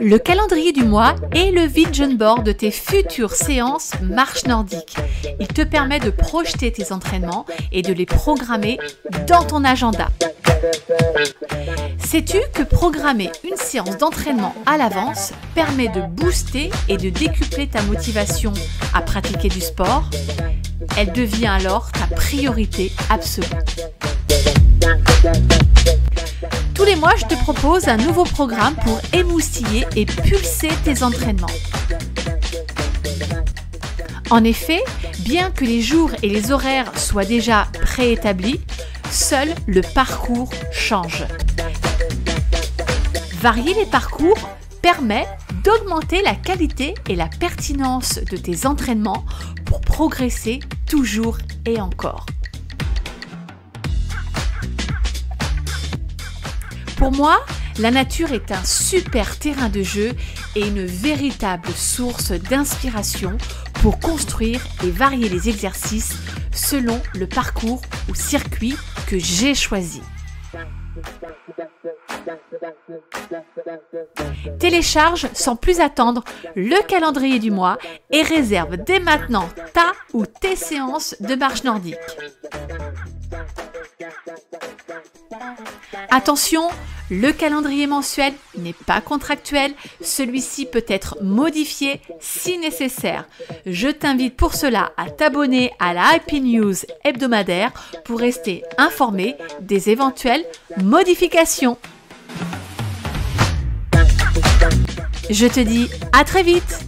Le calendrier du mois est le vision board de tes futures séances marche nordique. Il te permet de projeter tes entraînements et de les programmer dans ton agenda. Sais-tu que programmer une séance d'entraînement à l'avance permet de booster et de décupler ta motivation à pratiquer du sport? Elle devient alors ta priorité absolue. Mois, je te propose un nouveau programme pour émoustiller et pulser tes entraînements. En effet, bien que les jours et les horaires soient déjà préétablis, seul le parcours change. Varier les parcours permet d'augmenter la qualité et la pertinence de tes entraînements pour progresser toujours et encore. Pour moi, la nature est un super terrain de jeu et une véritable source d'inspiration pour construire et varier les exercices selon le parcours ou circuit que j'ai choisi. Télécharge sans plus attendre le calendrier du mois et réserve dès maintenant ta ou tes séances de marche nordique. Attention, le calendrier mensuel n'est pas contractuel, celui-ci peut être modifié si nécessaire. Je t'invite pour cela à t'abonner à la Happy News hebdomadaire pour rester informé des éventuelles modifications. Je te dis à très vite